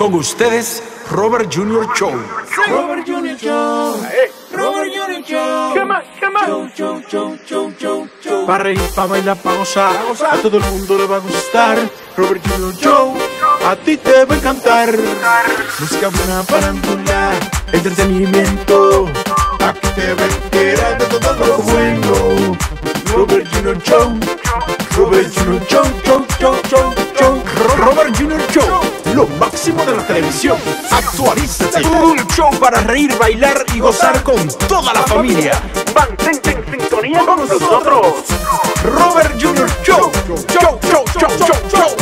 Con ustedes, Robert Junior Show. Robert Junior Show. Robert Junior Show. ¿Qué más? ¿Qué más? Show, show, show, show, show, show. Para reír, para bailar, para gozar. A todo el mundo le va a gustar. Robert Junior Show. A ti te va a encantar. Música buena para ambular. Entretenimiento. Aquí te va a enterar de todo lo bueno. Robert Junior Show. Robert Junior Show, show, show, show, show. Robert Junior Show. Lo máximo de la televisión. Actualízate. Un show para reír, bailar y gozar con toda la familia. Mantente en sintonía con nosotros. Robert Junior Show. Show, show, show, show, show.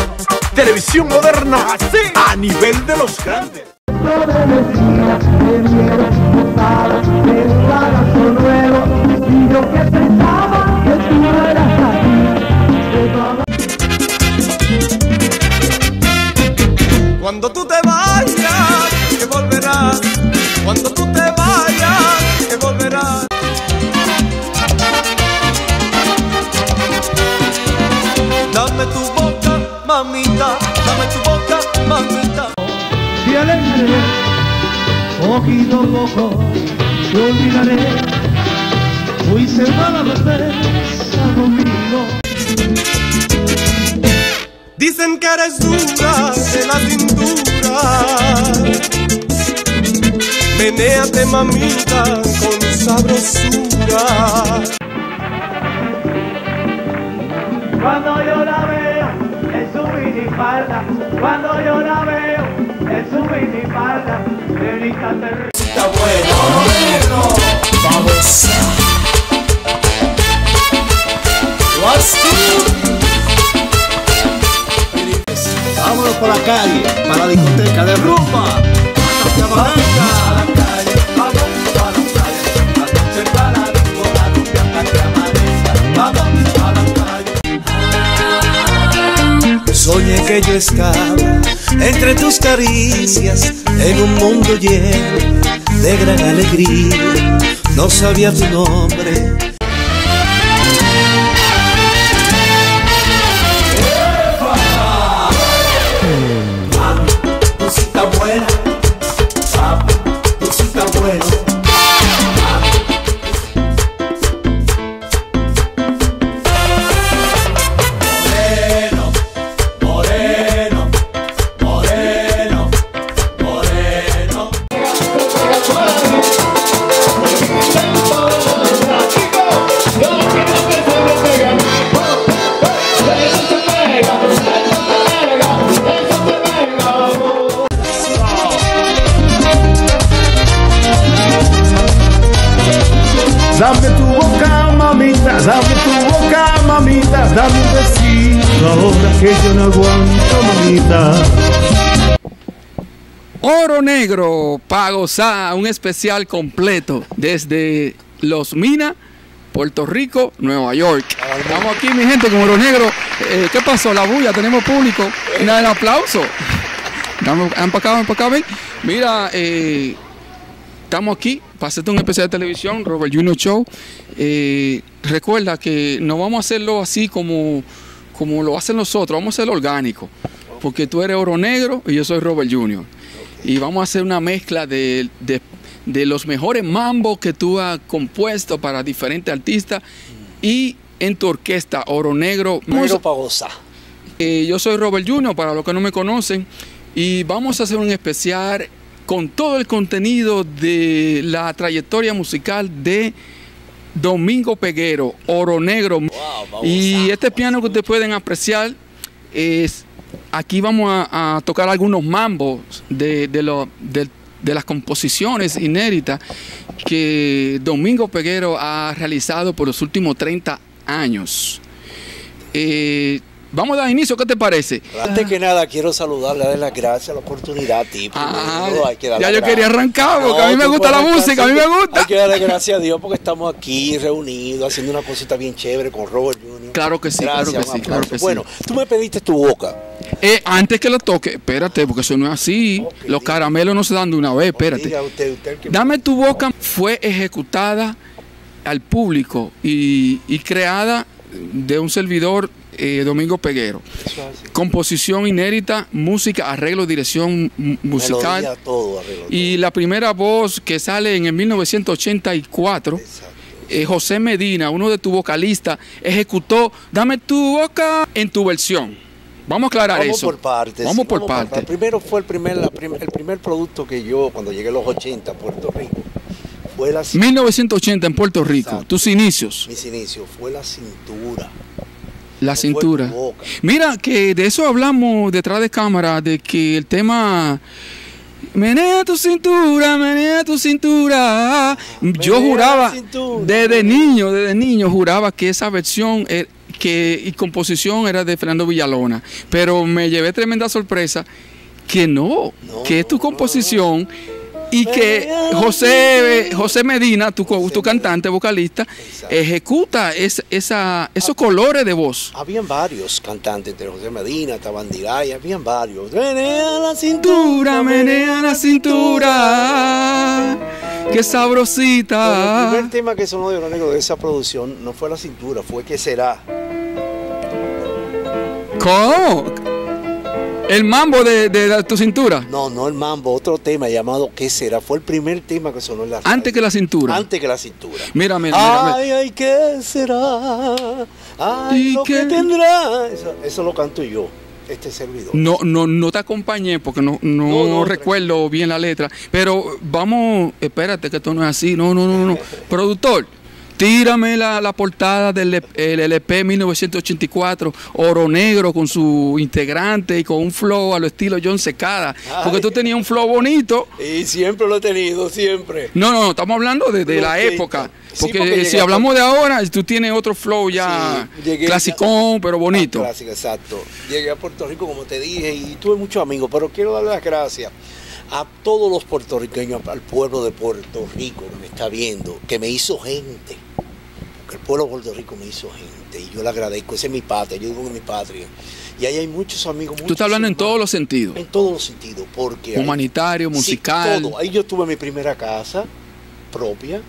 Televisión moderna a nivel de los grandes. Cuando tú te vayas, que volverás. Cuando tú te vayas, que volverás. Dame tu boca, mamita. Dame tu boca, mamita. y alegre, poquito poco te olvidaré. Hoy se va la besa conmigo. Dicen que eres dura de la cintura. Menéate, mamita, con sabrosura. Cuando yo la veo en su minifalda, cuando yo la veo en su minifalda, Erika te Vámonos por la calle, para la discoteca de rumba. Soñé que yo estaba entre tus caricias en un mundo lleno de gran alegría. No sabía tu nombre. Que yo no aguanto, mamita. Oro Negro gozar un especial completo desde Los Minas, Puerto Rico, Nueva York. Estamos aquí, mi gente, con Oro Negro. Eh, ¿Qué pasó? La bulla, tenemos público. Nada, el aplauso. Mira, eh, estamos aquí para hacerte un especial de televisión, Robert Junior Show. Eh, recuerda que no vamos a hacerlo así como, como lo hacen los otros, vamos a hacerlo orgánico. Porque tú eres Oro Negro y yo soy Robert Junior. Y vamos a hacer una mezcla de, de- de los mejores mambos que tú has compuesto para diferentes artistas y en tu orquesta Oro Negro. Vamos a- para gozar. eh, yo soy Robert Junior, para los que no me conocen, y vamos a hacer un especial con todo el contenido de la trayectoria musical de Domingo Peguero, Oro Negro. y este piano que ustedes pueden apreciar es, aquí vamos a, a tocar algunos mambos de, de lo- de- de las composiciones inéditas que Domingo Peguero ha realizado por los últimos 30 años. Eh, vamos a dar inicio, ¿qué te parece? Antes que nada, quiero saludarle, darle las gracias, la oportunidad a ti. Ah, primero, hay que darle ya yo gracias. quería arrancar, porque a mí me gusta la música, a mí me gusta. Hay que darle gracias a Dios porque estamos aquí reunidos, haciendo una cosita bien chévere con Robert Junior. Claro que sí, claro que sí, claro aplauso. que sí. Bueno, tú me pediste tu boca. Eh, antes que lo toque, espérate, porque eso no es así. Los caramelos no se dan de una vez, espérate. Diga usted, usted el que- Dame tu boca fue ejecutada al público y, y creada de un servidor eh, Domingo Peguero. Composición inédita, música, arreglo, dirección musical. Melodía, todo, arreglo, Y la primera voz que sale en el 1984, todo. Exacto. eh, José Medina, uno de tus vocalistas, ejecutó Dame tu boca en tu versión. Vamos a aclarar Vamos eso. por partes. Vamos sí, por partes. Primero fue el primer, la prim- el primer producto que yo, cuando llegué a los 80 a Puerto Rico, fue la, cin- 1980 en Puerto Rico, Exacto. tus inicios, mis inicios, fue la cintura. La cintura. Mira, que de eso hablamos detrás de cámara, de que el tema... Menea tu cintura, menea tu cintura. Yo juraba, desde niño, desde niño juraba que esa versión eh, que, y composición era de Fernando Villalona. Pero me llevé tremenda sorpresa que no, No, que es tu no, composición y que José. José Medina, tu, tu cantante, vocalista, Exacto. ejecuta es- esa, esos colores de voz. Habían varios cantantes, entre José Medina, Tabandiray, habían varios. Menea la cintura, menea la cintura, qué sabrosita. el primer tema que sonó de Negro de esa producción no fue la cintura, fue que será. ¿Cómo? El mambo de, de tu cintura, No, no el mambo, otro tema llamado ¿Qué será? Fue el primer tema que sonó en la radio. antes que la cintura. Antes que la cintura. Mira, mira, mira, mira. Ay, ay, ¿qué será? Ay, ¿Y lo qué? que tendrá. Eso, eso lo canto yo, este servidor. No, no, no te acompañé porque no, no, No, no, recuerdo bien la letra. Pero vamos, espérate que esto no es así. No, no, no, no. Productor, tírame la, la portada del E- el LP 1984, Oro Negro, con su integrante y con un flow a lo estilo John Secada. Porque tú tenías un flow bonito. Y siempre lo he tenido, siempre. No, no, no, estamos hablando de, de la época. Sí, Porque, si hablamos de ahora, tú tienes otro flow ya Sí, pero bonito. Ah, clásico, exacto. Llegué a Puerto Rico, como te dije, y tuve muchos amigos, pero quiero darle las gracias a todos los puertorriqueños, al pueblo de Puerto Rico que me está viendo, que me hizo gente. El pueblo de Puerto Rico me hizo gente, y yo le agradezco. Esa es mi patria, yo digo que es mi patria. Y ahí hay muchos amigos. Tú muchos estás hablando en todos los sentidos. En todos los sentidos, porque... Humanitario, musical. todo. Ahí yo tuve mi primera casa propia.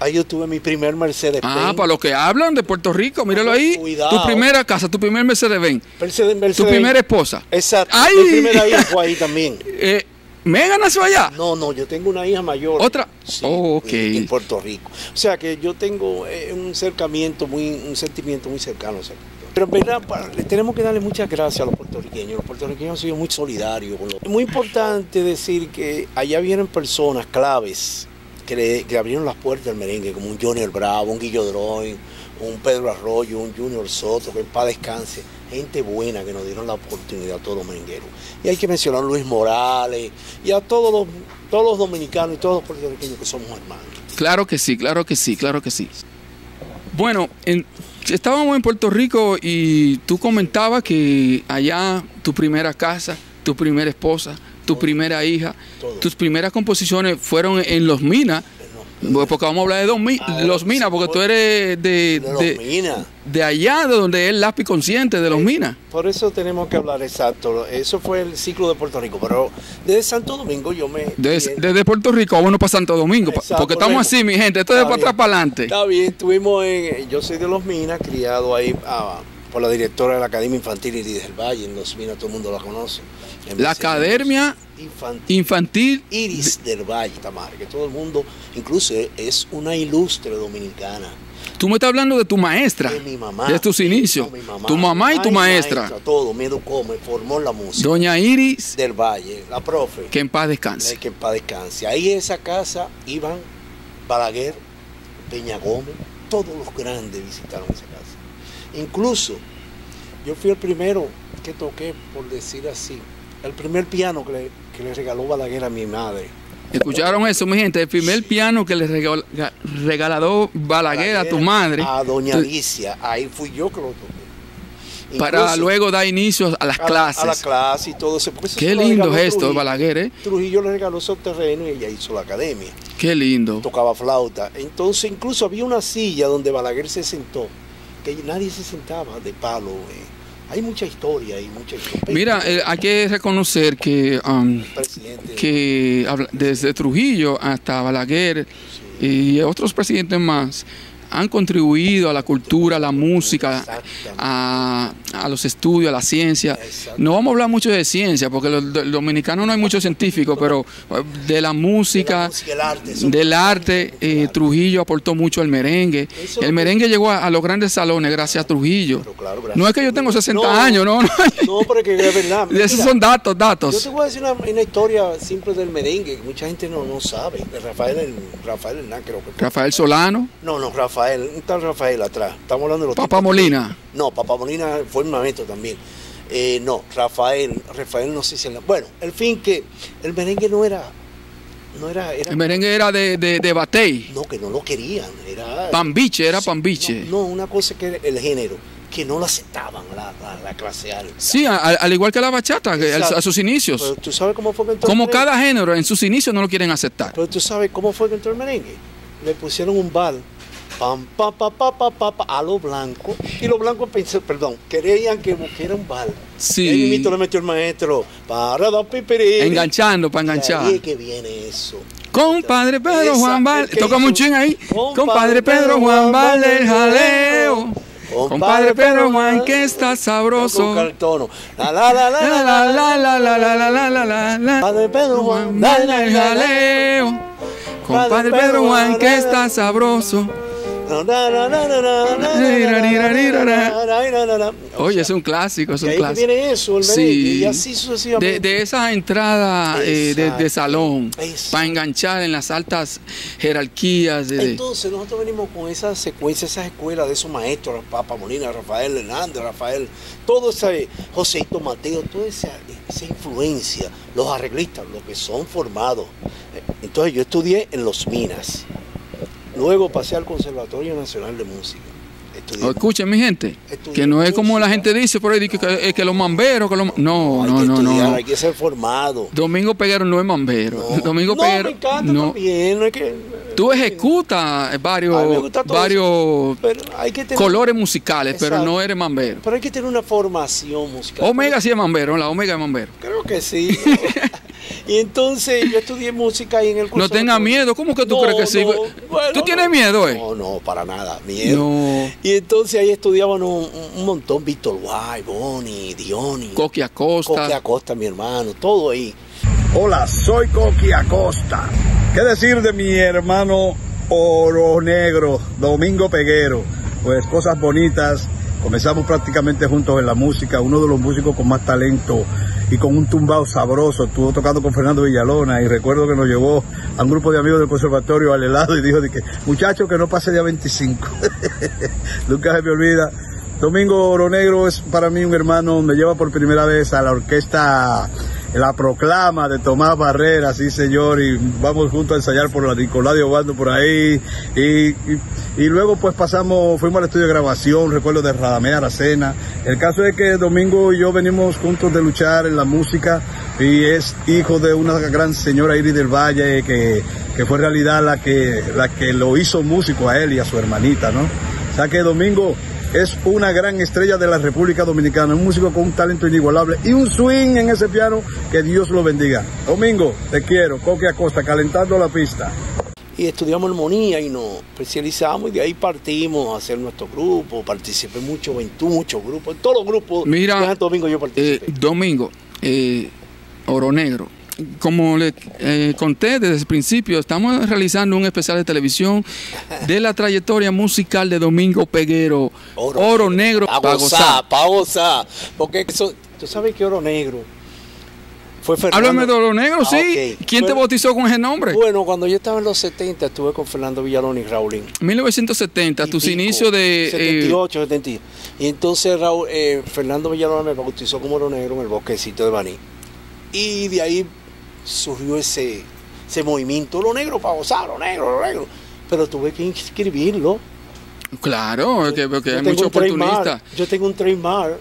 Ahí yo tuve mi primer Mercedes Ah, Benz. para los que hablan de Puerto Rico, míralo ahí. Cuidado. Tu primera casa, tu primer Mercedes Benz, Mercedes, tu Mercedes primera esposa. Exacto. ¡Ay! Mi primera hija fue ahí también. Eh, ¿Mega nació allá? No, no, yo tengo una hija mayor. ¿Otra? Sí, Oh, ok. en, Puerto Rico. O sea que yo tengo eh, un acercamiento muy, un sentimiento muy cercano. a esa cultura. Pero en verdad, para- le tenemos que darle muchas gracias a los puertorriqueños. Los puertorriqueños han sido muy solidarios. Con los- Es muy importante decir que allá vienen personas claves que, le, que abrieron las puertas del merengue, como un Johnny el Bravo, un Guillo Droin, un Pedro Arroyo, un Junior Soto, que en paz descanse. Gente buena que nos dieron la oportunidad a todos los merengueros. Y hay que mencionar a Luis Morales y a todos los, todos los dominicanos y todos los puertorriqueños que somos hermanos. Claro que sí, claro que sí, claro que sí. Bueno, en- estábamos en Puerto Rico y tú comentabas que allá tu primera casa, tu primera esposa, tu primera hija, Todo. tus primeras composiciones fueron en Los Minas. Porque vamos a hablar de dos Mi- Los Minas, porque tú eres de, De los de, de allá, de donde es el lápiz consciente de Los Minas. Por eso tenemos que hablar exacto. Eso fue el ciclo de Puerto Rico. Pero desde Santo Domingo yo me. Desde, desde Puerto Rico, bueno, para Santo Domingo, Exacto, porque estamos así, mi gente, esto es de para atrás para adelante. Está bien, estuvimos en. Yo soy de Los Minas, criado ahí ah, por la directora de la Academia Infantil Iris del Valle. En Los Minas todo el mundo la conoce. En La Academia Infantil. Infantil Iris del Valle, Tamar, que todo el mundo, incluso es una ilustre dominicana. Tú me estás hablando de tu maestra, De mi mamá. de tus inicios, No, mi mamá. tu mamá y tu maestra, Todo, me educó, me formó la música. doña Iris, Del Valle, la profe. que en paz de descanse. que en paz descanse. Ahí en esa casa iban Balaguer, Peña Gómez, todos los grandes visitaron esa casa. Incluso yo fui el primero que toqué, por decir así, el primer piano que le, que le regaló Balaguer a mi madre. ¿Escucharon eso, mi gente? El primer piano que le regal- ga- regaló Balaguer a tu madre A doña Alicia, ahí fui yo que lo toqué. para luego dar inicio a las a clases. A la clase y todo eso. Qué lindo es esto, Trujillo. Balaguer, ¿eh? Trujillo le regaló esos terrenos y ella hizo la academia. Qué lindo. tocaba flauta. Entonces incluso había una silla donde Balaguer se sentó, que nadie se sentaba de palo. eh. Hay mucha historia y mucha historia. Mira, eh, hay que reconocer que, um, que desde Trujillo hasta Balaguer y otros presidentes más han contribuido a la cultura, a la música, a, a los estudios, a la ciencia. No vamos a hablar mucho de ciencia, porque los, los dominicanos no hay muchos científicos, pero de la música, del arte, eh, Trujillo aportó mucho al merengue. El merengue llegó a, a los grandes salones gracias a Trujillo. No es que yo tengo Trujillo. 60 No, años, no, no. No, pero es que es verdad. Esos son datos, Yo te datos. voy a decir una, una historia simple del merengue que mucha gente no, no sabe. De Rafael, el- Rafael Hernández, creo que fue. Rafael Solano, No, no, Rafael. Un tal Rafael atrás. Estamos hablando de los tiempos- Molina. No, Papa Molina fue un maestro también. Eh, no, Rafael, Rafael no sé si... la- Bueno, el fin que el merengue no era... No era... era el merengue era de, de, de Batey. no, que no lo querían. Era... Pambiche, era Pambiche. No, no, una cosa que era el género, que no lo aceptaban la, la, la clase alta. Sí, a- al, al igual que la bachata, que a sus inicios. Pero tú sabes cómo fue que entró Como el cada género, en sus inicios no lo quieren aceptar. Pero tú sabes cómo fue que entró el merengue. Le pusieron un bal, pam, pa, pa, pa, pa, pa, pa, a los blancos. Y los blancos pensaron, perdón, creían que, era un bal. Sí. Y ahí mismito le metió el maestro, para da pipirí. Enganchando, para Y enganchar. es que viene eso. Compadre Pedro Esa, Juan Val, el toca un chin ahí. Compadre Compadre Pedro Juan Val del jaleo. Compadre Pedro Juan que está sabroso. cartono. La la la la La la la la. la la la la la la la la la. Padre Pedro Juan, del jaleo. Compadre Pedro Juan que está sabroso. Oye, es un clásico, es un clásico. viene eso, el merengue, y así sucesivamente. De, de esa entrada eh, de, salón para enganchar en las altas jerarquías de, Entonces nosotros venimos con esa secuencia, esas escuelas de esos maestros, Papa Molina, Rafael Hernández, Rafael, todo ese, Joséito Mateo, toda esa, esa influencia, los arreglistas, los que son formados. Entonces yo estudié en Los Minas, luego pasé al Conservatorio Nacional de Música. Escuchen, mi gente, que no es como la gente dice por ahí, que, que, que los mamberos, que los... No, hay no, que no, no, estudiar, no. hay que ser formado. Domingo Peguero no es mambero. No, Domingo no, Peguero... me encanta no. también, no es que... Tú ejecutas varios, varios Pero hay que tener, colores musicales, pero no eres mambero. pero hay que tener una formación musical. Omega sí es mambero, la Omega es mambero. Creo que sí. y entonces yo estudié música ahí en el No conservatorio. tengas miedo, ¿cómo que tú No, crees que sí? no, bueno, ¿Tú tienes no. miedo, eh? No, no, para nada, miedo. No. Y entonces ahí estudiaban un, un montón, Víctor Guay, Boni, Dioni, Coqui Acosta. Coque Acosta, mi hermano, todo ahí. Hola, soy Coqui Acosta. ¿Qué decir de mi hermano Oro Negro, Domingo Peguero? Pues cosas bonitas. Comenzamos prácticamente juntos en la música, uno de los músicos con más talento y con un tumbao sabroso. Estuvo tocando con Fernando Villalona y recuerdo que nos llevó a un grupo de amigos del conservatorio al helado y dijo de que, muchachos, que no pase día 25. Nunca se me olvida. Domingo Oro Negro es para mí un hermano, me lleva por primera vez a la orquesta La Proclama de Tomás Barrera, sí señor, y vamos juntos a ensayar por la Nicolás de Obando por ahí, y, y, luego pues pasamos, fuimos al estudio de grabación, recuerdo de Radamés Aracena. El caso es que Domingo y yo venimos juntos de luchar en la música, y es hijo de una gran señora Iris del Valle, que, que fue en realidad la que, la que lo hizo músico a él y a su hermanita, ¿no? O sea que Domingo es una gran estrella de la República Dominicana, un músico con un talento inigualable y un swing en ese piano que Dios lo bendiga. Domingo, te quiero, Coque Acosta, calentando la pista. Y estudiamos armonía y nos especializamos y de ahí partimos a hacer nuestro grupo. Participé mucho en tu, muchos grupos, en todos los grupos. Mira, Domingo yo Eh, participé. Domingo, eh, Oro Negro. Como le eh, conté desde el principio, estamos realizando un especial de televisión de la trayectoria musical de Domingo Peguero. Oro, Negro, Pa' pa' gozar. Porque eso, tú sabes que Oro Negro fue Fernando. Háblame de Oro Negro, Ah, sí. ¿Quién te bautizó con ese nombre? Bueno, cuando yo estaba en los 70 estuve con Fernando Villalón y Raulín. 1970, y tus inicios de... eh, 78, 70. Y entonces Raúl, eh, Fernando Villalón me bautizó como Oro Negro en el bosquecito de Baní. Y de ahí surgió ese, ese movimiento, Oro Negro para gozar, Oro Negro, Oro Negro. Pero tuve que inscribirlo. claro, que, porque Yo hay muchos oportunistas. Yo tengo un trademark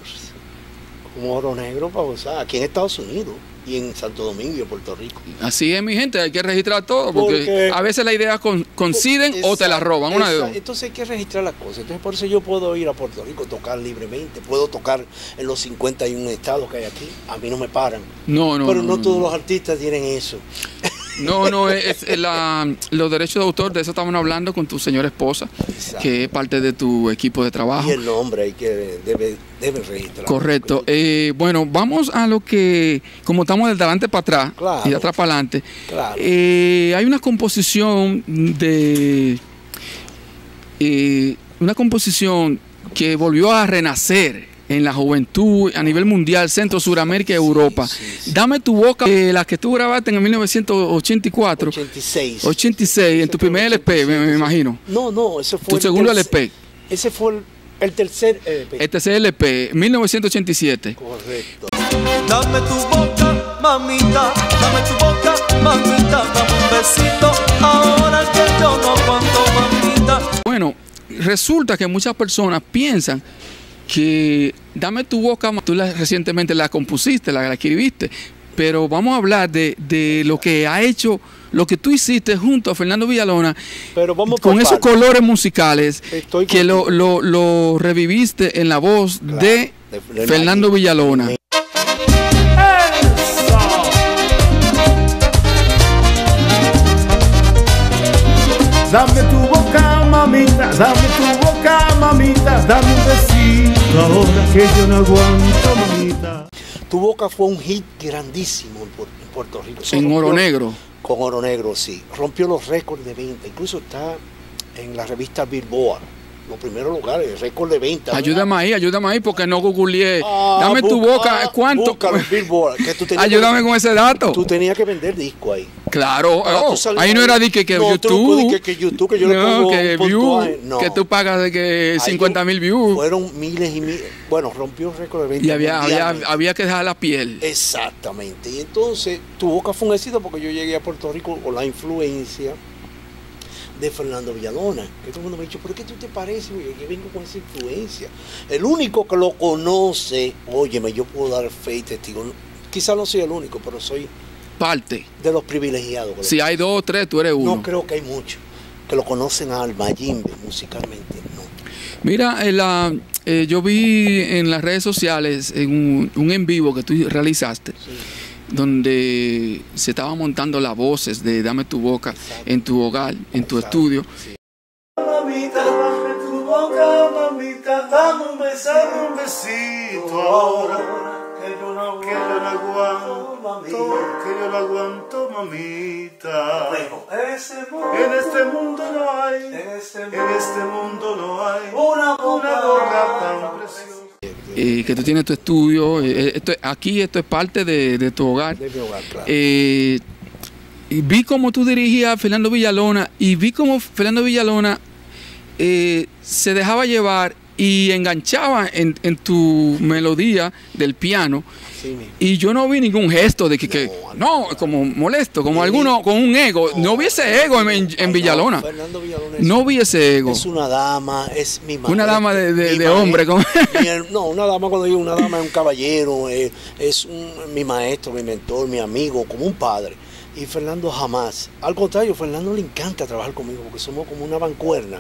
como Oro Negro para gozar, aquí en Estados Unidos y en Santo Domingo y Puerto Rico. Así es, mi gente, hay que registrar todo, porque, Porque- a veces las ideas con- coinciden o te las roban. Una dos. Entonces hay que registrar las cosas. Entonces por eso yo puedo ir a Puerto Rico, tocar libremente, puedo tocar en los 51 estados que hay aquí. A mí no me paran. No, no, Pero no, no, todos los artistas tienen eso. No, no, es, es la, los derechos de autor, de eso estaban hablando con tu señora esposa, Exacto. que es parte de tu equipo de trabajo. Y el nombre hay que debe, debe registrar. Correcto. Eh, bueno, vamos a lo que, como estamos de adelante para atrás Claro. y de atrás para adelante, Claro. eh, hay una composición de... eh, una composición que volvió a renacer en la juventud a nivel mundial, Centro, Suramérica y Europa. sí, sí. Dame tu boca, eh, la que tú grabaste en el 1984, 86. 86, en tu primer LP, me, me 87. imagino. No, no, ese fue Tu el segundo tercer- LP. Ese fue el, el tercer LP. El LP, 1987. Correcto. Dame tu boca, mamita, dame tu boca, mamita, dame un besito, ahora que yo no aguanto, mamita. Bueno, resulta que muchas personas piensan que dame tu boca, tú la- recientemente la compusiste, la, la escribiste, pero vamos a hablar de, de lo que ha hecho, lo que tú hiciste junto a Fernando Villalona, Pero vamos con esos colores musicales Estoy que lo, lo- lo reviviste en la voz Claro, de Fernando. Villalona. Dame tu boca, mamita, dame tu boca, mamita, dame un besito ahora que yo no aguanto, mamita. Tu boca fue un hit grandísimo en, Puer- en Puerto Rico. En Oro Negro. Con Oro Negro, sí. Rompió los récords de venta. Incluso está en la revista Billboard. Los primeros lugares, el récord de venta. Ayúdame ahí, ayúdame ahí, porque no googleé. Ah, Dame tu boca, ¿cuánto? búscalo en Billboard, que tú tenías Ayúdame que- con ese dato. Tú tenías que vender disco ahí. Claro, Ah, oh, ahí no era de que, que No, YouTube. que- que YouTube, que yo le no, pongo que un view, puntuaje, no. que tú pagas de que Ahí 50 mil views. Fueron miles y miles. Bueno, rompió un récord de venta. Y había, había, había que dejar la piel. Exactamente. Y entonces, tu boca fue un éxito porque yo llegué a Puerto Rico con la influencia de Fernando Villalona. Que todo el mundo me ha dicho, ¿por qué tú te pareces? Yo vengo con esa influencia. El único que lo conoce, óyeme, yo puedo dar fe y testigo. Quizá no soy el único, pero soy Parte. de los privilegiados. Si hay dos o tres, tú eres uno. No creo que hay muchos que lo conocen al Mayimbe musicalmente, no. Mira, en la- eh, yo vi en las redes sociales en un, un en vivo que tú realizaste, donde se estaba montando las voces de Dame tu boca en tu hogar, en tu estudio. sí. Mamita, dame tu boca, mamita, dame un beso, un besito ahora que yo no Que yo no aguanto, mamita. que yo no aguanto, mamita. En este mundo no hay, en este mundo no hay una boca tan preciosa. Eh, que tú tienes tu estudio. eh, esto, aquí esto es parte de, de tu hogar. De mi hogar, claro. Eh, y vi cómo tú dirigías a Fernando Villalona y vi cómo Fernando Villalona eh, se dejaba llevar y enganchaba en, en tu melodía del piano. Sí, Y yo no vi ningún gesto de que, que- no, como molesto, como alguno con un ego. No, vi ese ego en, en- en Ay, no, Villalona. Fernando Villalona es, No vi ese ego. es una dama, es mi maestro. Una dama de- de- hombre, como- no, una dama cuando digo una dama es un caballero, eh, es un- mi maestro, mi mentor, mi amigo, como un padre. Y Fernando jamás. Al contrario, Fernando le encanta trabajar conmigo porque somos como una bancuerna.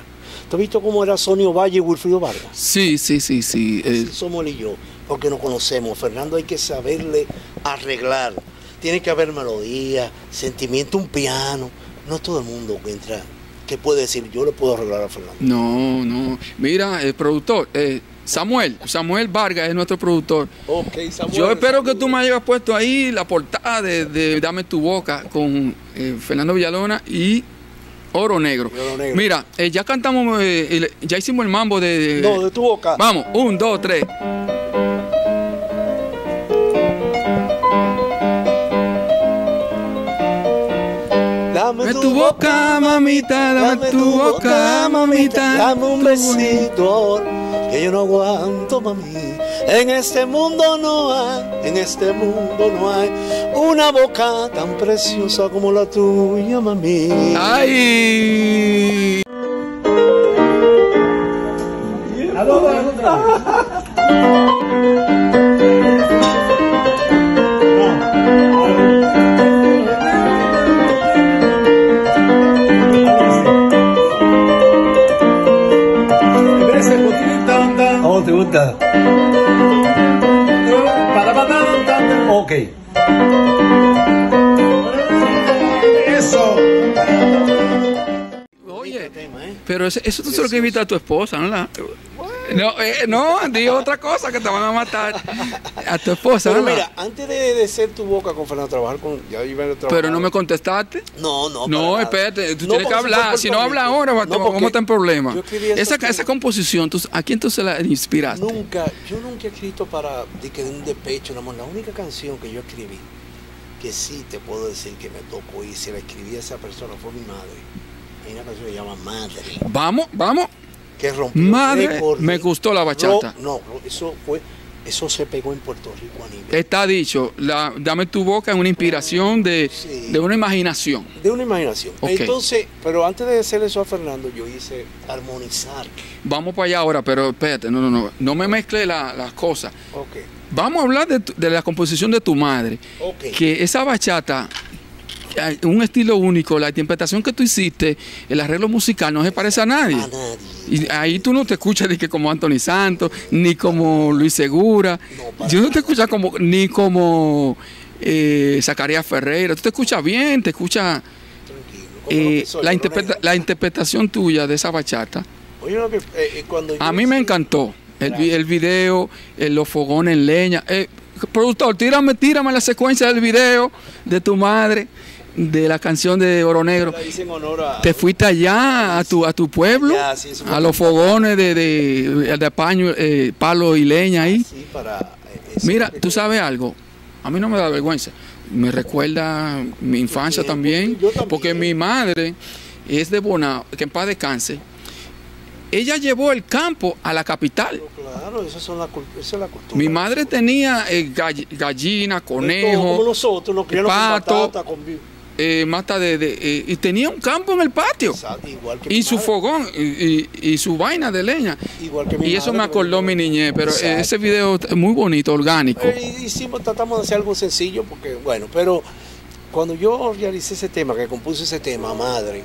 ¿Tú has visto cómo era Sonio Valle y Wilfrido Vargas? Sí, sí, sí, sí. eh, Así somos él y yo, porque nos conocemos. Fernando hay que saberle arreglar. Tiene que haber melodía, sentimiento, un piano. No todo el mundo que entra, que puede decir, yo le puedo arreglar a Fernando. no, no. Mira, el productor, eh, Samuel, Samuel Vargas es nuestro productor. Ok, Samuel, Yo espero que tú me hayas puesto ahí la portada de, de Dame tu boca con eh, Fernando Villalona y Oro Negro. Y Oro Negro. Mira, eh, ya cantamos, eh, ya hicimos el mambo de... No, de tu boca. Vamos, un, dos, tres. Dame tu boca, mamita, dame tu boca, mamita. Dame un besito, que yo no aguanto, mami. En este mundo no hay, en este mundo no hay una boca tan preciosa como la tuya, mami. ¡Ay! ¿Cómo Pero eso, eso tú se lo que invita a tu esposa, ¿no? La- no, eh, no, di otra cosa que te van a matar. A tu esposa, Pero ¿no? mira, antes de, de ser tu boca con Fernando, trabajar con. Ya iba a. Pero no me contestaste. No, no. No, espérate, tú No, tienes que hablar. Si no Puerto habla Rico. ahora, No, vamos a estar en problema. yo escribí esos Esa, esa composición, tú- ¿a quién tú se la inspiraste? Nunca, yo nunca he escrito para de que de un despecho, amor. La única canción que yo escribí, que sí te puedo decir que me tocó y se la escribí a esa persona fue mi madre. Hay una canción que se llama Madre, Vamos, vamos. que rompió Madre, me gustó la bachata. No, eso fue, eso se pegó en Puerto Rico a nivel. Está dicho, la, dame tu boca es una inspiración de, Sí. de una imaginación. De una imaginación. Entonces, pero antes de hacer eso a Fernando, yo hice armonizar. Vamos para allá ahora, pero espérate, no, no, no. No me mezcle la- las cosas. Ok, Vamos a hablar de, tu- de la composición de tu madre. Que esa bachata, un estilo único, la interpretación que tú hiciste, el arreglo musical no se parece a nadie. A nadie. Y ahí tú no te escuchas ni que como Anthony Santos, ni como Luis Segura. No, Yo no te escuchas como, ni como eh, Zacarías Ferreira. Tú te escuchas bien, te escuchas eh, soy, la, interpreta- la interpretación tuya de esa bachata. Oye, lo que, eh, eh, cuando A mí me encantó. El, el video, eh, los fogones en leña. Eh, productor, tírame, tírame la secuencia del video de tu madre, de la canción de Oro Negro. A. Te fuiste allá a tu, a tu pueblo, Allá, sí, a los fogones de, de, de paño, eh, palo y leña ahí. Sí, para. eh, ese Mira, tú sabes algo, a mí no me da vergüenza, me recuerda mi infancia también, porque mi madre es de Bonao, que en paz descanse, ella llevó el campo a la capital. Claro, esas son la, cul- esa es la cultura. Mi madre tenía eh, gall- gallina, conejo, nosotros, pato, con eh, mata de, de- eh, y tenía un campo en el patio Exacto, igual que y su madre, fogón y, y- y su vaina de leña. Igual que mi Y eso madre, me acordó mi niñez, pero eh, Exacto. ese video es muy bonito, orgánico. Eh, hicimos, tratamos de hacer algo sencillo porque, bueno, pero cuando yo realicé ese tema, que compuse ese tema, Madre,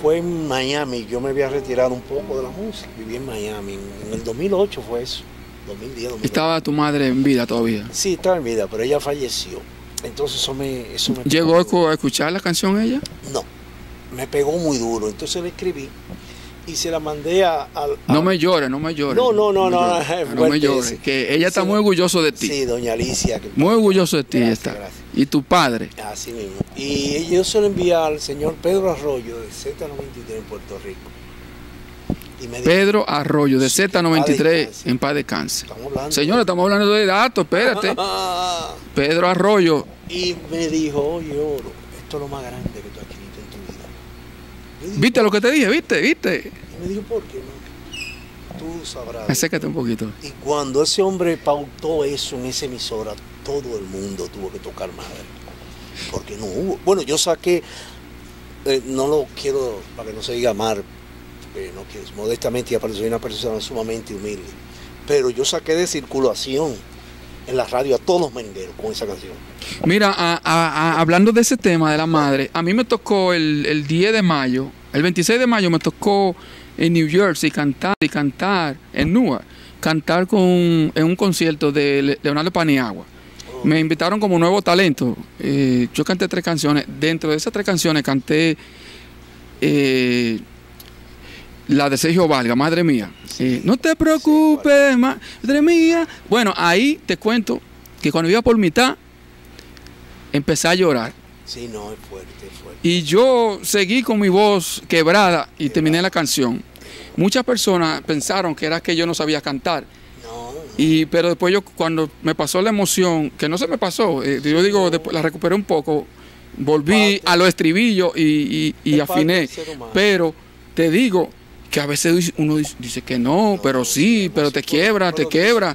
fue en Miami. Yo me había retirado un poco de la música. Viví en Miami. En el 2008 fue eso. 2010, 2008. Estaba tu madre en vida todavía. Sí, estaba en vida, pero ella falleció. Entonces eso me... Eso me ¿Llegó a pegó. a escuchar la canción ella? No, me pegó muy duro. Entonces la escribí y se la mandé a... al- No a- me llores, no me llores. No, no, no, no, No me llores. ese. Que ella está Sí. muy orgulloso de ti. Sí, doña Alicia. que- Muy orgulloso de ti Gracias, está. gracias. Y tu padre. Así mismo. Y yo se lo envié al señor Pedro Arroyo de Z93 en Puerto Rico. Pedro Arroyo, de Sí, Z93, descanse. en paz estamos hablando. Señores, estamos hablando de datos, espérate. Pedro Arroyo, y me dijo, oye, Oro, esto es lo más grande que tú has escrito en tu vida. ¿viste lo que te dije? ¿Viste? ¿Viste? Y me dijo, ¿por qué no? Tú sabrás. Acércate un poquito. Y cuando ese hombre pautó eso en esa emisora, todo el mundo tuvo que tocar madre. Porque no hubo. Bueno, yo saqué, eh, no lo quiero, para que no se diga mal, porque no quiero, modestamente, y aparte soy una persona sumamente humilde. Pero yo saqué de circulación en la radio a todos los merengueros con esa canción. Mira, a- a- a- hablando de ese tema de la madre, a mí me tocó el, el 10 de mayo, el 26 de mayo me tocó en New Jersey cantar y cantar en Newark, cantar con, en un concierto de Le- Leonardo Paniagua. Me invitaron como nuevo talento. Eh, yo canté tres canciones. Dentro de esas tres canciones canté eh, la de Sergio Valga, Madre Mía. Eh, no te preocupes, Madre Mía. Bueno, ahí te cuento que cuando iba por mitad, empecé a llorar. Sí, no, es fuerte, es fuerte. Y yo seguí con mi voz quebrada y terminé la canción. Muchas personas pensaron que era que yo no sabía cantar. No, Y, pero después yo, cuando me pasó la emoción, que no se me pasó, eh, yo digo, después la recuperé un poco, volví Parte. a los estribillos y, y- y afiné. Pero te digo que a veces uno dice, que no, pero sí, pero te quiebra, te quiebra.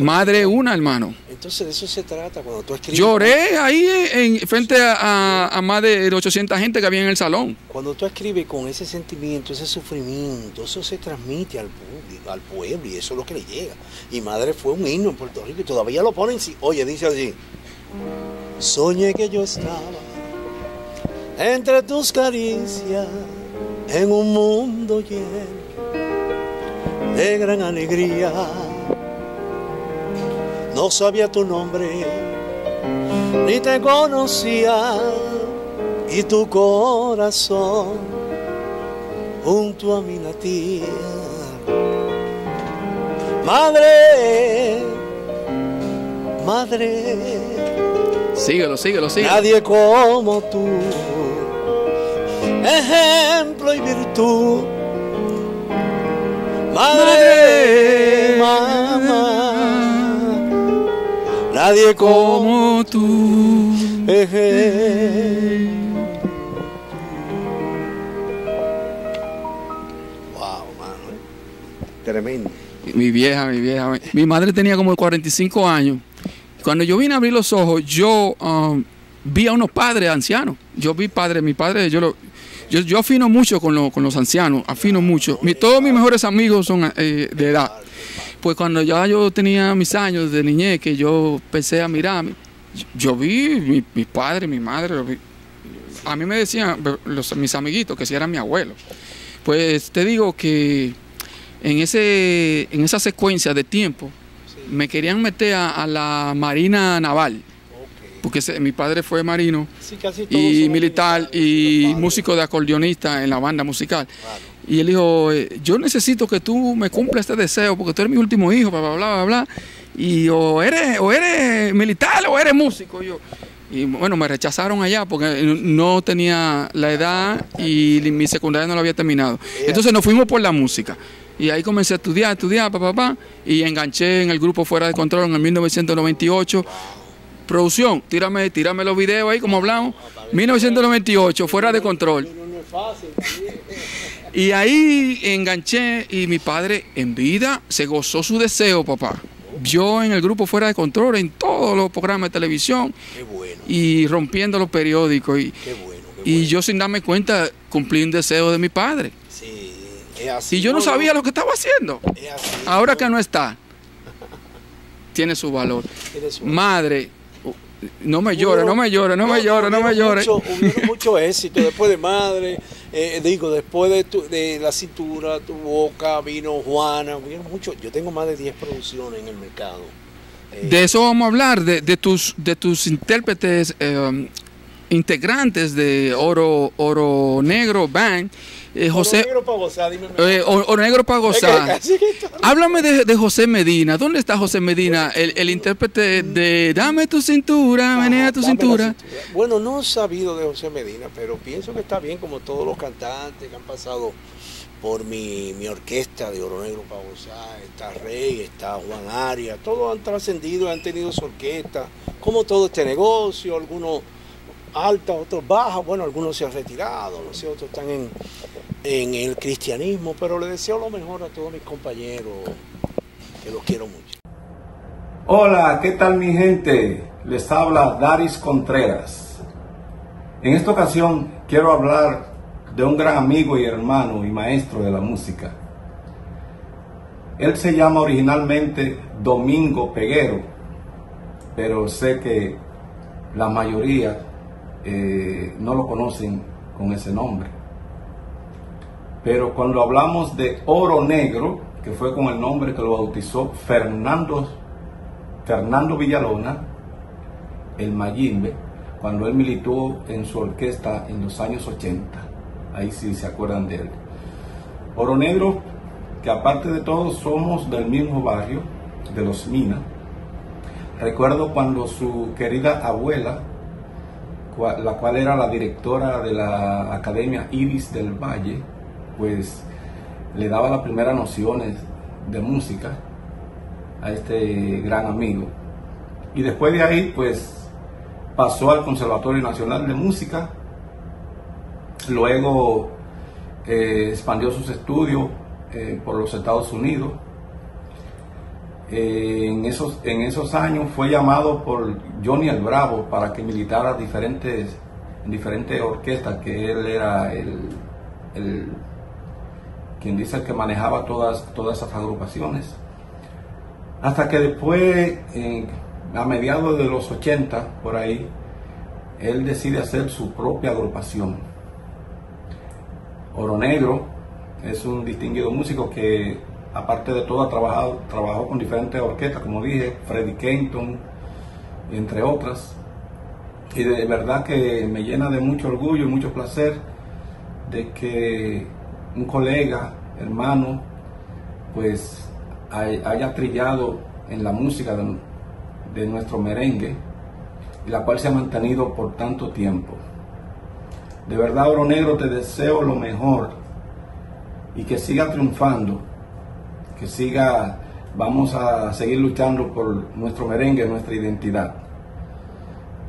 Madre una, hermano. Entonces de eso se trata cuando tú escribes. Lloré ahí en, frente a, más de 800 gente que había en el salón. Cuando tú escribes con ese sentimiento, ese sufrimiento, eso se transmite al público, al pueblo, y eso es lo que le llega. Y Madre fue un himno en Puerto Rico y todavía lo ponen. sí. Oye, dice así: Soñé que yo estaba entre tus caricias en un mundo lleno de gran alegría. No sabía tu nombre, ni te conocía, y tu corazón junto a mi natir. Madre, madre. Síguelo, síguelo, síguelo. Nadie como tú, ejemplo y virtud. Madre, mamá, nadie como Como tú. Wow, mano. ¿eh? Tremendo. Mi vieja, mi vieja. Mi madre tenía como 45 años. Cuando yo vine a abrir los ojos, yo um, vi a unos padres ancianos. Yo vi padres, mi padre, yo lo, yo, afino mucho con, lo- con los ancianos, afino mucho. Todos mis mejores amigos son eh, de edad. Pues cuando ya yo tenía mis años de niñez, que yo empecé a mirar, yo, vi mi, mi padre, mi madre, a mí me decían mis amiguitos que si era mi abuelo. Pues te digo que en, ese, en esa secuencia de tiempo me querían meter a la Marina Naval, porque mi padre fue marino Sí, casi todos y militar y músico de acordeonista en la banda musical. Y él dijo, eh, yo necesito que tú me cumplas este deseo porque tú eres mi último hijo, bla, bla, bla, bla, bla. Y o eres, o eres militar o eres músico. Y yo, y bueno, me rechazaron allá porque no tenía la edad y mi secundaria no la había terminado. Entonces nos fuimos por la música. Y ahí comencé a estudiar, estudiar, papá, papá, y enganché en el grupo Fuera de Control en el 1998. Producción, tírame, tírame los videos ahí como hablamos. 1998, Fuera de Control. Y ahí enganché y mi padre en vida se gozó su deseo, papá. Yo en el grupo Fuera de Control, en todos los programas de televisión Qué bueno, y rompiendo los periódicos. Y, qué bueno. Qué y yo sin darme cuenta cumplí un deseo de mi padre. Sí, es así. Y yo no sabía lo que estaba haciendo. Es así. Ahora que no está, tiene su valor. Madre, no me llore, no me llore, no me llore, no me llore. Mucho, hubieron mucho éxito después de madre, eh, digo, después de, tu- de la cintura, tu boca, vino Juana, hubieron mucho. Yo tengo más de 10 producciones en el mercado. Eh, De eso vamos a hablar, de, de tus, de tus intérpretes eh, integrantes de Oro, Oro Negro Band. Eh, José, Oro negro pa' gozar, dime. eh, Oro Negro está- Háblame de, de José Medina. ¿Dónde está José Medina? El, el intérprete de Dame tu cintura, menea tu cintura. Bueno, no he sabido de José Medina, pero pienso que está bien como todos los cantantes que han pasado por mi, mi orquesta de Oro Negro para gozar. Está Rey, está Juan Arias, todos han trascendido, han tenido su orquesta, como todo este negocio, algunos altas, otros bajas, bueno, algunos se han retirado, no sé, otros están en, en el cristianismo, pero le deseo lo mejor a todos mis compañeros, que los quiero mucho. Hola, ¿qué tal mi gente? Les habla Daris Contreras. En esta ocasión quiero hablar de un gran amigo y hermano y maestro de la música. Él se llama originalmente Domingo Peguero, pero sé que la mayoría eh, no lo conocen con ese nombre. Pero cuando hablamos de Oro Negro, que fue con el nombre que lo bautizó Fernando Fernando Villalona, el Mayimbe, cuando él militó en su orquesta en los años 80. Ahí sí se acuerdan de él. Oro Negro, que aparte de todo somos del mismo barrio, de los Minas. Recuerdo cuando su querida abuela, la cual era la directora de la Academia Ibis del Valle, pues le daba las primeras nociones de música a este gran amigo. Y después de ahí, pues pasó al Conservatorio Nacional de Música. Luego eh, expandió sus estudios eh, por los Estados Unidos. En, esos, en esos años fue llamado por Johnny el Bravo para que militara diferentes, en diferentes orquestas, que él era el, quien dice el que manejaba todas, todas esas agrupaciones. Hasta que después, a mediados de los 80, por ahí, él decide hacer su propia agrupación. Oro Negro es un distinguido músico que, aparte de todo, ha trabajado, trabajó con diferentes orquestas, como dije, Freddie Kenton, entre otras. Y de verdad que me llena de mucho orgullo y mucho placer de que un colega, hermano, pues haya trillado en la música de, nuestro merengue, la cual se ha mantenido por tanto tiempo. De verdad, Oro Negro, te deseo lo mejor y que siga triunfando, que siga, vamos a seguir luchando por nuestro merengue, nuestra identidad.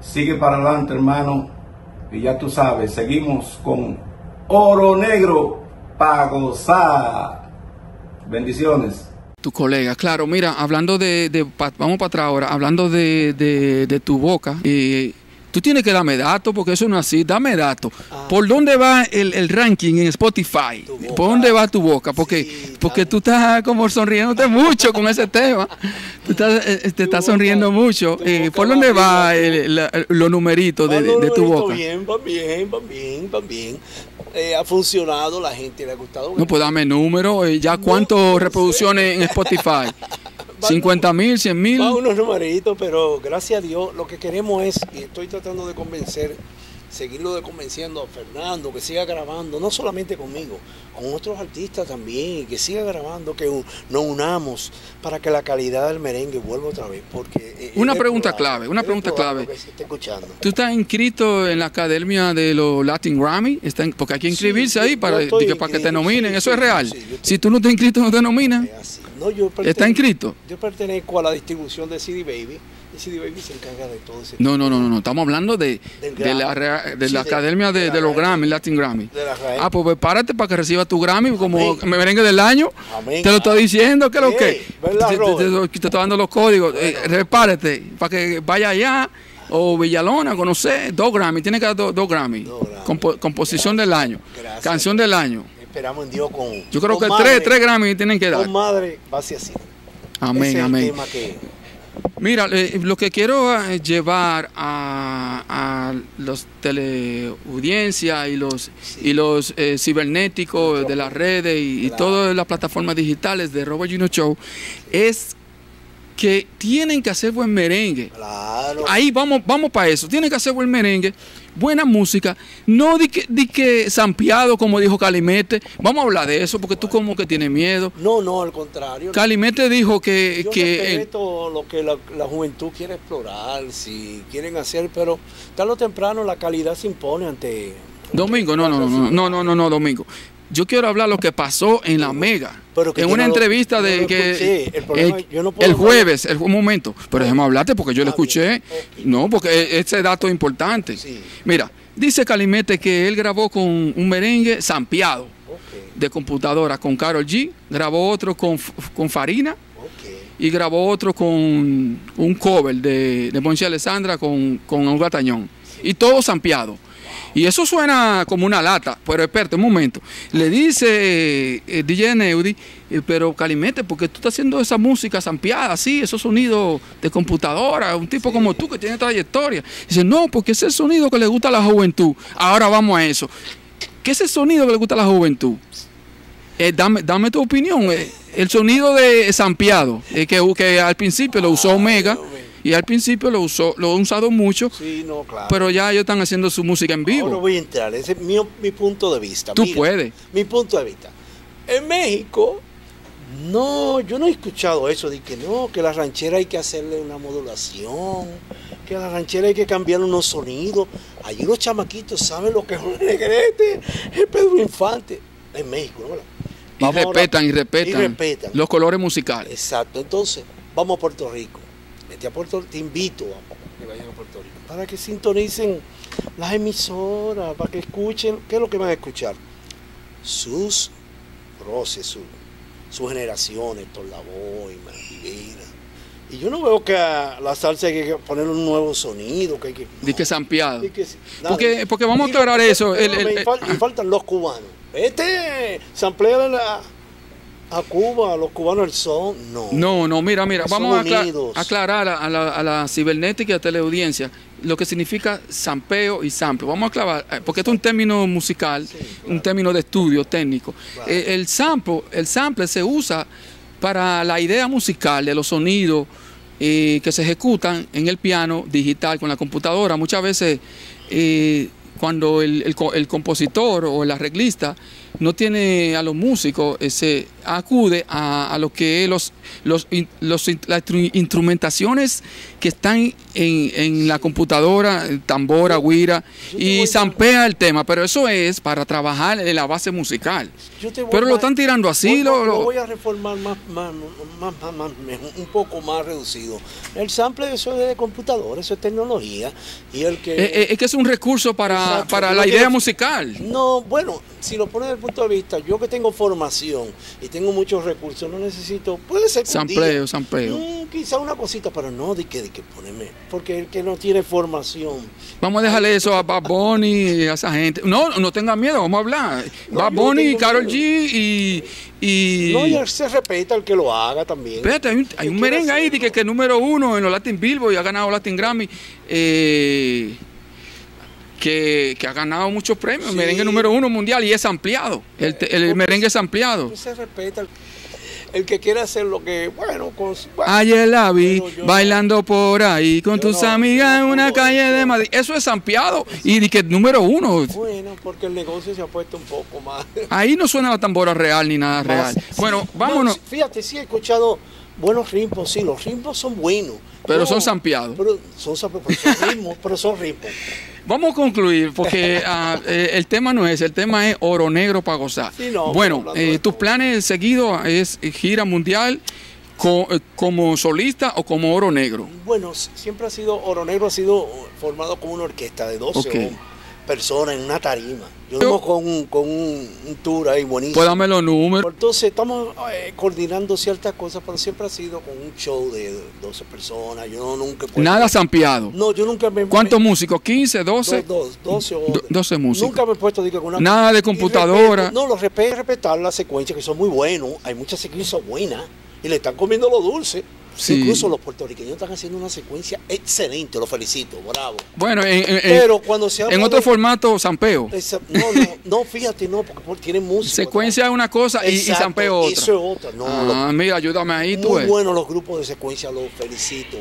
Sigue para adelante, hermano, y ya tú sabes, seguimos con Oro Negro para. Bendiciones tu colega. Claro, mira, hablando de, vamos para atrás ahora, hablando de, tu boca, y tú tienes que darme datos, porque eso no es así, dame datos. Ah. ¿Por dónde va el, ranking en Spotify? ¿Por dónde va tu boca? Porque, porque tú estás como sonriéndote mucho con ese tema. Tú estás, eh, te estás sonriendo mucho. Eh, ¿Por dónde va los numeritos de, de, tu boca? Bien, bien, van bien, van bien. Eh, ha funcionado, la gente le ha gustado. No, pues dame número, eh, ya cuántas reproducciones en Spotify. 50 mil, 100 mil. unos numeritos, pero gracias a Dios lo que queremos es, y estoy tratando de convencer seguirlo de convenciendo a Fernando, que siga grabando, no solamente conmigo, con otros artistas también, que siga grabando, que nos unamos para que la calidad del merengue vuelva otra vez. Porque eh, una pregunta clave, una pregunta clave. ¿Tú estás inscrito en la academia de los Latin Grammy? porque hay que inscribirse ahí para, que, para que te nominen, ¿eso es real? si tú no estás inscrito, no te nominan. ¿Está inscrito? Yo pertenezco a la distribución de CD Baby CD Baby se encarga de todo ese No, no, no, no, estamos hablando de, de la, de la Academia de, de, los Grammy, Latin Grammy. Ah, pues prepárate para que reciba tu Grammy como merengue del año. Te lo estoy diciendo, que lo que. Te, estoy dando los códigos. Eh, prepárate para que vaya allá o Villalona, conocer, dos Grammy, tiene que dar dos, Grammy. composición del año, canción del año. Esperamos en Dios con. Yo creo que tres, tres Grammy tienen que dar. Con madre, va así. Amén, amén. Mira, eh, lo que quiero eh, llevar a, los teleaudiencias y los, y los eh, cibernéticos de las redes y, todas las plataformas digitales de Robert Junior Show es que tienen que hacer buen merengue. Ahí vamos, vamos para eso. Tienen que hacer buen merengue buena música, no di que, di que Sampiado, como dijo Calimete. Vamos a hablar de eso, porque tú como que tienes miedo. No, no, al contrario. Calimete dijo que... Yo que lo que la, juventud quiere explorar, si quieren hacer, pero tarde o temprano la calidad se impone ante... Domingo, no, no, no, no, no, no, no, Domingo yo quiero hablar lo que pasó en la Mega. en una entrevista de que el, jueves, el, un momento, pero déjame hablarte porque yo lo escuché. No, porque e, ese dato es importante. Mira, dice Calimete que él grabó con un merengue zampiado de computadora con Carol G, grabó otro con, con Farina y grabó otro con un cover de, de Monchi Alessandra con, con un gatañón. Y todo zampiado. Y eso suena como una lata, pero espérate un momento. Le dice eh, DJ Neudi, eh, pero Calimete, porque tú estás haciendo esa música zampiada, así, esos sonidos de computadora, un tipo como tú que tiene trayectoria. Dice, no, porque ese es el sonido que le gusta a la juventud. Ahora vamos a eso. ¿Qué es el sonido que le gusta a la juventud? Eh, dame, dame tu opinión. el sonido de zampiado, que, que al principio lo usó Omega. Y al principio lo usó, lo han usado mucho, pero ya ellos están haciendo su música en vivo. No voy a entrar, ese es mi, punto de vista. Tú puedes. Mi punto de vista. En México, no, yo no he escuchado eso de que no, que la ranchera hay que hacerle una modulación, que a la ranchera hay que cambiar unos sonidos. Allí los chamaquitos saben lo que es un negrete, es Pedro Infante. En México, ¿no? y respetan, y respetan, y respetan los colores musicales. Exacto, entonces, vamos a Puerto Rico a Puerto te invito a que vayan a Puerto Rico, para que sintonicen las emisoras, para que escuchen, ¿qué es lo que van a escuchar? Sus procesos, sus generaciones, Torlavoy, Martivera. Y yo no veo que a la salsa hay que poner un nuevo sonido, que hay que... Dice que ampliado. porque, porque vamos a aclarar eso. y, faltan los cubanos. Este, se amplía la a Cuba, a los cubanos son, no. No, no, mira, mira, vamos a aclarar a la, a la cibernética y a teleaudiencia lo que significa sampeo y sample. Vamos a aclarar, eh, porque esto es un término musical, un término de estudio técnico. Eh, el, sample, el sample se usa para la idea musical de los sonidos eh, que se ejecutan en el piano digital con la computadora. Muchas veces cuando el, el compositor o el arreglista no tiene a los músicos, eh, se acude a, a lo que es los, los, in- los las instru- instrumentaciones que están en, en la computadora, tambora, guira, y voy a- sampea el tema, pero eso es para trabajar en la base musical. Pero lo están tirando así, voy- lo- lo- voy a reformar más, más, más, más- un poco más reducido. El sample eso es de computadora, eso es tecnología. Y el que. Eh, eh, es que es un recurso para, Exacto, para la idea musical. No, bueno, si lo pones punto de vista, yo que tengo formación y tengo muchos recursos, no necesito, puede ser Sampleo, sampleo. mm, quizá una cosita, pero no de que, de que ponerme, porque el que no tiene formación. Vamos a dejarle eso a Bad Bunny y a esa gente. No, no tengan miedo, vamos a hablar. No, Bad Bunny, miedo. G y... y No, ya se respeta el que lo haga también. Espérate, hay un, hay merengue ahí de que, que es número uno en los Latin Billboard y ha ganado Latin Grammy. eh, que, que ha ganado muchos premios. Sí. Merengue número uno mundial y es ampliado. El, el Porque- merengue es ampliado. Pues se respeta el, el que quiera hacer lo que, bueno, con, bueno, Ayer la vi bailando por ahí con tus no- amigas en una calle de. Madrid. Eso es ampliado y de que número uno. bueno, porque el negocio se ha puesto un poco más. Ahí no suena la tambora real ni nada real. Bueno, vámonos. no, fíjate, sí he escuchado buenos ritmos, sí, los ritmos son buenos. Pero son sampeados. Pero son, pero son ritmos, pero son ritmos. Vamos a concluir porque eh, el tema no es, el tema es oro negro para gozar. Sí, no, bueno, eh, tus planes seguidos es gira mundial co- eh, como solista o como oro negro. Bueno, siempre ha sido, Oro Negro ha sido formado como una orquesta de 12 Ok. hom- personas en una tarima. Yo vengo con, un- con un, un tour ahí buenísimo. Pues dame los números. Entonces estamos eh, coordinando ciertas cosas, pero siempre ha sido con un show de 12 personas. Yo nunca Nada sampeado. No, yo nunca me. ¿Cuántos me- músicos? ¿15, 12? Dos, dos, 12 o Do- 12 músicos. Nunca me he puesto digo, con una. Nada de computadora. respeto- no, lo respeto, respetar las secuencias que son muy buenos. Hay muchas secuencias buenas y le están comiendo lo dulce. Sí. Incluso los puertorriqueños están haciendo una secuencia excelente, lo felicito, bravo. Bueno, en, Pero cuando se en otro de- formato, sampeo. esa- no, no, no, fíjate, no, porque, tienen música. Secuencia es una cosa y, y Exacto, sampeo otra. Eso es otra. No, ah, mira, ayúdame ahí, lo- tú muy ves. buenos los grupos de secuencia, los felicito.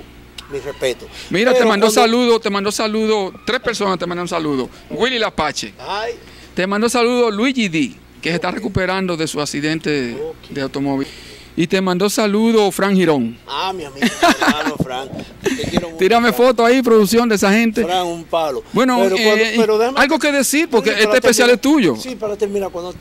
Mi respeto. Mira, te mandó cuando- saludo, te mandó saludo, tres personas te mandan saludo. Willy Lapache. Ay, Te mandó saludo Luigi D, que se está recuperando de su accidente de automóvil. Y te mandó saludo Fran Girón. ah, mi amigo, hermano Frank. Te quiero mucho, Tírame foto ahí, producción de esa gente. Frank, un palo. Bueno, Pero cuando- eh, pero algo que decir, porque este especial terminar- es tuyo. Sí, para terminar, cuando,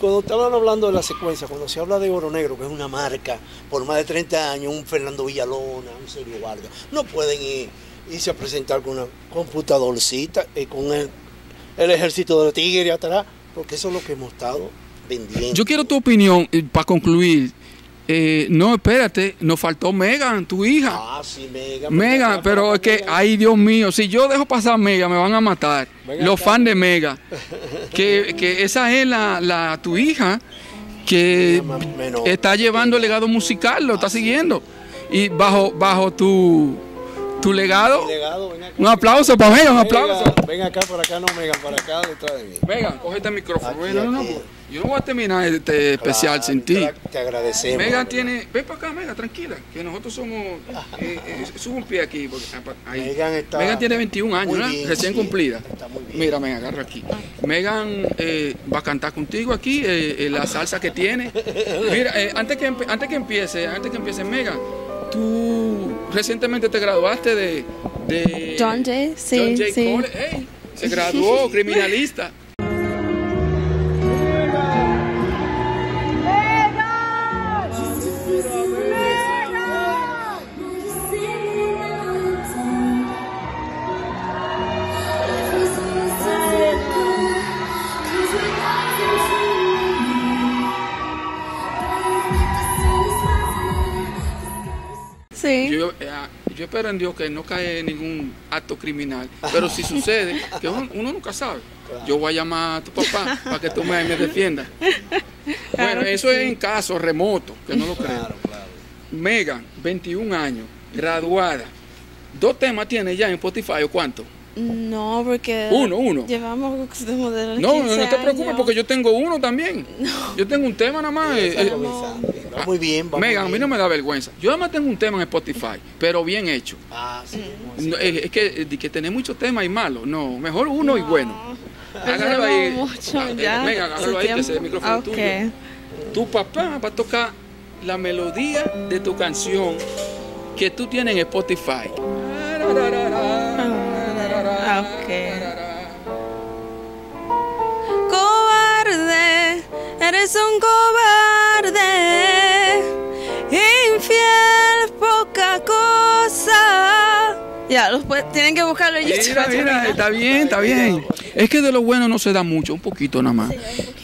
cuando estaban hablando de la secuencia, cuando se habla de Oro Negro, que es una marca por más de 30 años, un Fernando Villalona, un Sergio Vargas, no pueden ir, irse a presentar con una computadorcita, eh, con el, el ejército de tigre atrás, porque eso es lo que hemos estado vendiendo. Yo quiero tu opinión para concluir. Eh, no, espérate, nos faltó Megan, tu hija. Ah, sí, Mega. Mega, pero es que, ay Dios mío, si yo dejo pasar Mega, me van a matar. Los fans de Mega. Que, que esa es la, la tu hija que está llevando el legado musical, lo está siguiendo. Y bajo, bajo tu, tu legado, Legado, ven acá. un aplauso para Mega, un aplauso. Ven acá, por acá, no, Mega, para acá, detrás de mí. Mega, coge este micrófono. Aquí, No, no, no, aquí. yo no voy a terminar este especial Claro, sin ti. te- agradecemos. Mega ¿verdad? tiene, ven para acá, Mega, tranquila, que nosotros somos, eh, eh, sube un pie aquí, porque, ah, ahí. Megan está Megan tiene 21 años, bien, recién sí, cumplida. está muy bien. Mira, me agarra aquí. Megan eh, va a cantar contigo aquí, eh, la salsa que tiene. Mira, antes, que, antes que empiece, antes que empiece, Megan, tú recientemente te graduaste de... de John Jay, sí, John Jay sí. Ey, se graduó criminalista. Espero en Dios que no cae en ningún acto criminal. Pero si sucede, que uno, uno nunca sabe. Yo voy a llamar a tu papá para que tú me, me defiendas. Bueno, eso es en caso remoto, que no lo creo. Claro, claro. Megan, 21 años, graduada. Dos temas tiene ya en Spotify, ¿o cuánto? No, porque. Uno, uno. Llevamos como de los No, 15 no te preocupes años. porque yo tengo uno también. Yo tengo un tema nada más. eh, eh, Va muy bien, va muy Megan, a mí no me da vergüenza. Yo nada más tengo un tema en Spotify, pero bien hecho. Ah, sí. No, es, es que, es que tener muchos temas y malos. No, mejor uno y bueno. Agárralo ahí. mucho Ah, ya. Venga, agárralo hace ahí, que ese micrófono es Ok. tuyo. Tu papá va a tocar la melodía de tu canción que tú tienes en Spotify. Ah, Cobarde, eres un cobarde, infiel, poca cosa. Ya, los tienen que buscarlo. Mira, mira, está bien, está bien. Es que de lo bueno no se da mucho, un poquito nada más.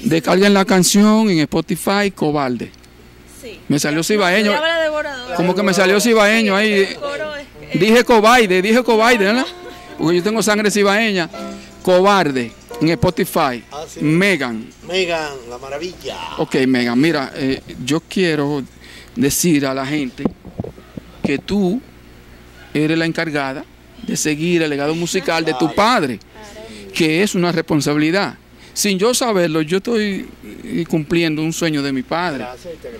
Descarguen la canción en Spotify, Cobarde. Sí. Me salió cibaeño. Como que me salió cibaeño ahí. Dije cobaide, dije cobaide, ¿no? Porque yo tengo sangre cibaeña. Cobarde en Spotify. Ah, sí. Megan. Megan, la maravilla. Ok, Megan, mira, eh, yo quiero decir a la gente que tú eres la encargada de seguir el legado musical de tu padre, que es una responsabilidad. Sin yo saberlo, yo estoy eh, cumpliendo un sueño de mi padre, Gracias y te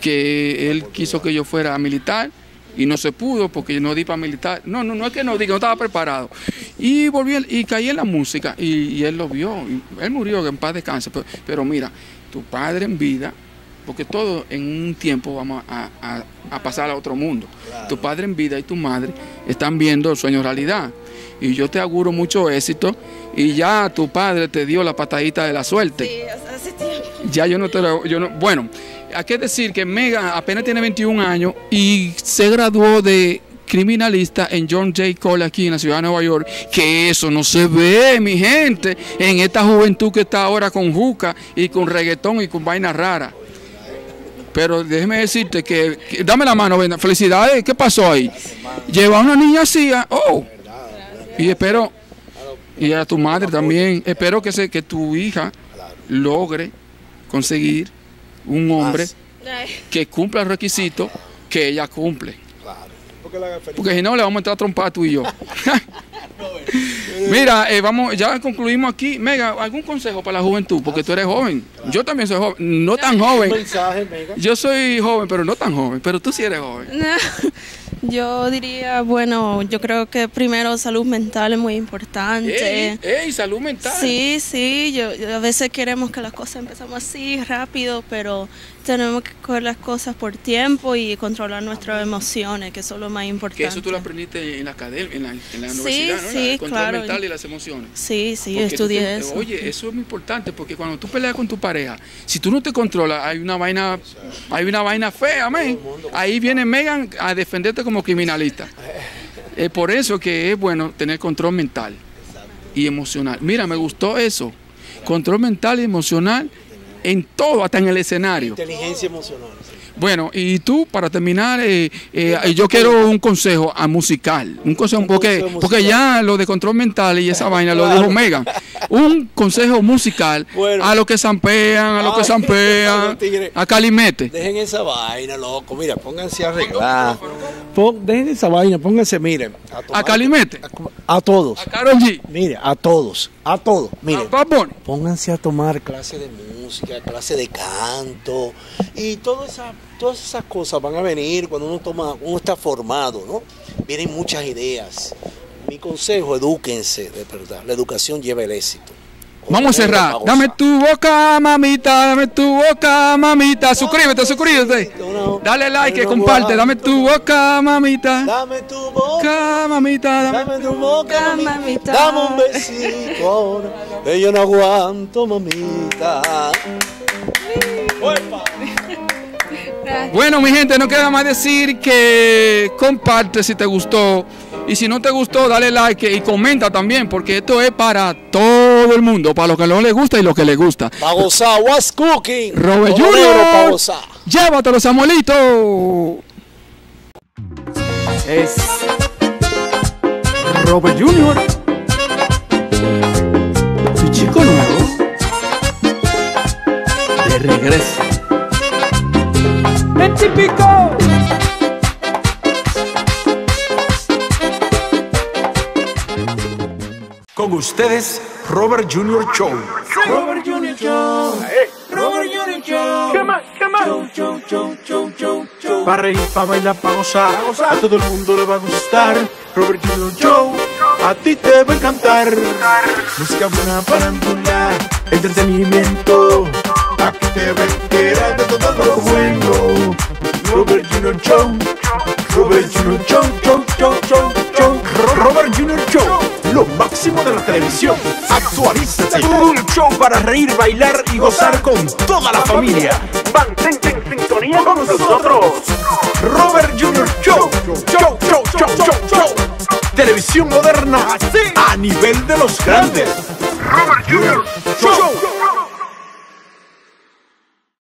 que él quiso que yo fuera militar y no se pudo porque yo no di para militar. No, no, no es que no di, que no estaba preparado. Y volví y caí en la música y, y él lo vio. y él murió, que en paz descanse. Pero, pero mira, tu padre en vida, porque todo en un tiempo vamos a, a- a pasar a otro mundo. Tu padre en vida y tu madre están viendo el sueño realidad. Y yo te auguro mucho éxito. Y ya tu padre te dio la patadita de la suerte Sí, hace hace tiempo. ya yo no te lo, yo no, bueno, hay que decir que Megan apenas tiene 21 años y se graduó de criminalista en John J. Cole aquí en la ciudad de Nueva York, que eso no se ve, mi gente, en esta juventud que está ahora con juca y con reggaetón y con vaina rara. Pero déjeme decirte que, dame la mano, ven, felicidades, ¿qué pasó ahí? Lleva a una niña así, ah, oh, y espero, y a tu madre también, espero que, se, que tu hija logre conseguir un hombre que cumpla el requisito que ella cumple. Claro. Porque la si no, le vamos a entrar a trompar tú y yo. Mira, eh, vamos, ya concluimos aquí. Mega, ¿algún consejo para la juventud? Porque tú eres joven. Yo también soy joven. No tan joven. Yo soy joven, pero no tan joven. Pero tú sí eres joven. Yo diría, bueno, yo creo que primero salud mental es muy importante. Ey, ey, salud mental. Sí, sí, yo, yo- a veces queremos que las cosas empezamos así rápido, pero tenemos que coger las cosas por tiempo y controlar nuestras emociones, que eso es lo más importante. Que eso tú lo aprendiste en la academia, en la, en la Sí, universidad, ¿no? sí, el control claro. mental y las emociones. Sí, sí, Porque estudié te- eso. Oye, eso es muy importante porque cuando tú peleas con tu pareja, si tú no te controlas, hay una vaina, hay una vaina fea, amén. Ahí viene Megan a defenderte como criminalista. Es por eso que es bueno tener control mental y emocional. Mira, me gustó eso. Control mental y emocional en todo, hasta en el escenario. Inteligencia emocional. Bueno, y tú, para terminar, eh, eh, yo quiero un consejo a musical. Un consejo, porque, porque ya lo de control mental y esa vaina lo dijo Megan. Un consejo musical Bueno. a los que zampean, a los que zampean, a Calimete. Dejen esa vaina, loco. Mira, pónganse a arreglar. Pon- dejen esa vaina, pónganse, miren. tomar- A Calimete, A, a todos. a Karol G, Mire, a todos. A todos. a Miren. Pónganse a tomar clase de música, clase de canto y todas esas, todas esas cosas van a venir cuando uno toma, uno está formado, ¿no? Vienen muchas ideas. Mi consejo, edúquense, de verdad. La educación lleva el éxito. Vamos a cerrar. Dame tu boca, mamita, dame tu boca, mamita. Suscríbete, suscríbete. Dale like, comparte. Dame tu boca, mamita. Dame tu boca, mamita. dame- tu boca, Mamita. Dame un besito ahora, que yo no aguanto, mamita. Bueno, mi gente, no queda más decir que comparte si te gustó. Y si no te gustó, dale like y comenta también, porque esto es para todo el mundo, para los que no les gusta y los que les gusta. Pa' gozar, what's cooking? Robert Todo negro pa' Junior, gozar. llévatelo, Samuelito. Es Robert Junior. Su chico nuevo. De regreso. Con ustedes, Robert Junior Show. Robert Junior Show. Robert Junior Show. ¿Qué más? ¿Qué más? Show, show, show, show, show, show. Para reír, para bailar, para gozar. A todo el mundo le va a gustar. Robert Junior Show. a ti te va a encantar. Música buena farándula, entretenimiento. Aquí te va a enterar de todo lo bueno. Robert Junior Show, Robert Junior Show, show, show, show, show. Robert Junior Show, lo máximo de la televisión. Actualízate. Un show para reír, bailar y gozar con toda la familia. Mantente en sintonía con nosotros. Robert Junior Show, show, show, show, show, show. Televisión moderna a nivel de los grandes. Robert Junior Show.